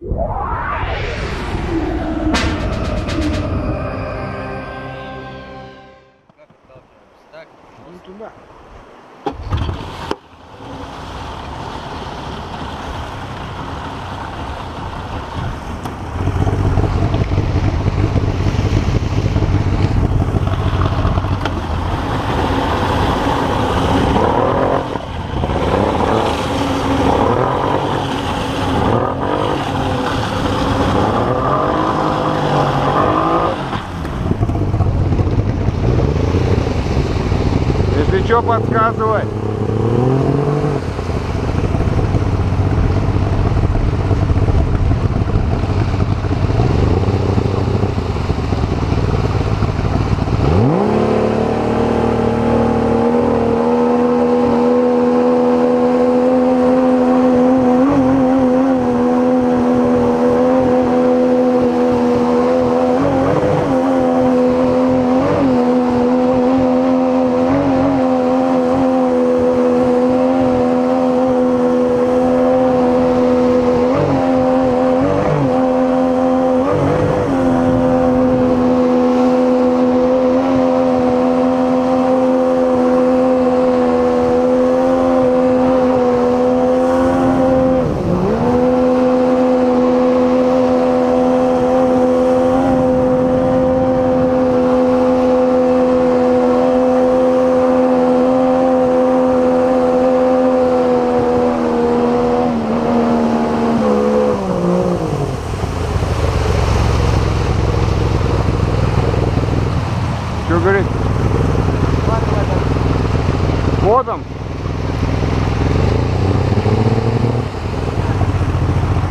Как отталкиваемся? Так? Ну туда. Что, подсказывай.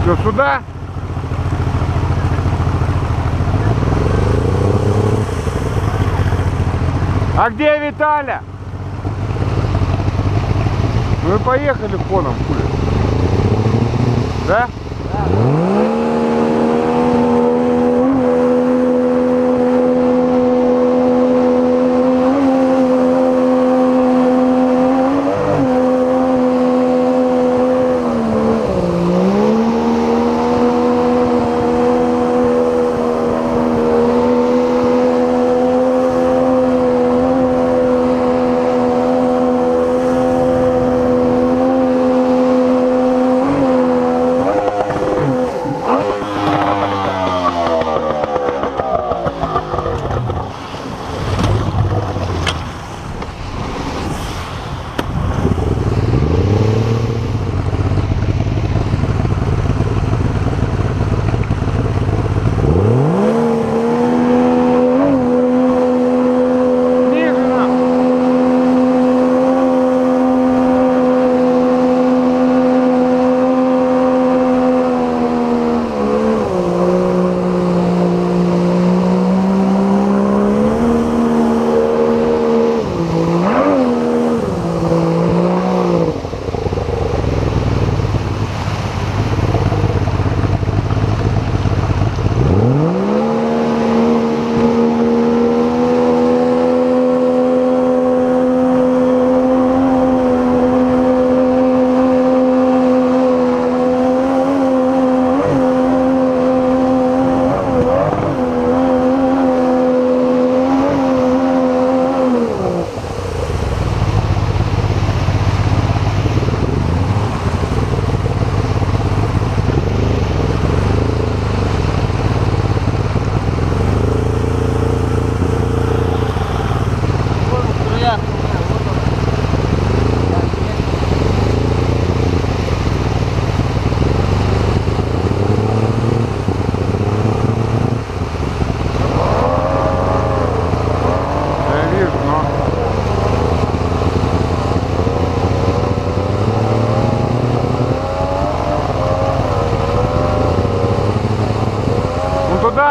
Что, сюда? А где Виталя? Ну и поехали ходом, хули. Да? Ниже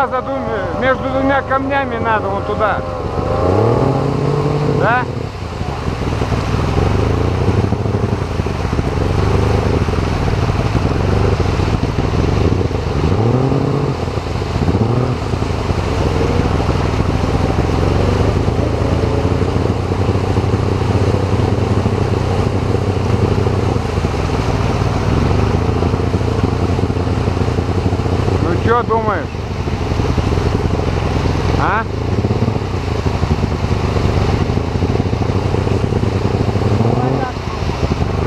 за двумя, между двумя камнями надо, вот туда. Да? Ну, что думаешь? А?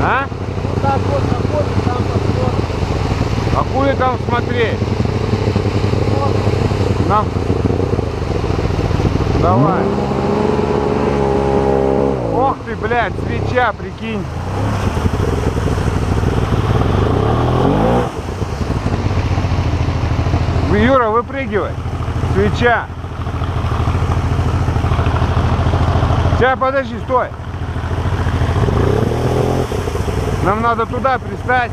А? Вот так вот заходит, там посмотрим. А хули там смотреть? Нам... Давай. Ох ты, блядь, свеча, прикинь. Юра, выпрыгивай. Свеча. Сейчас, подожди, стой. Нам надо туда пристать.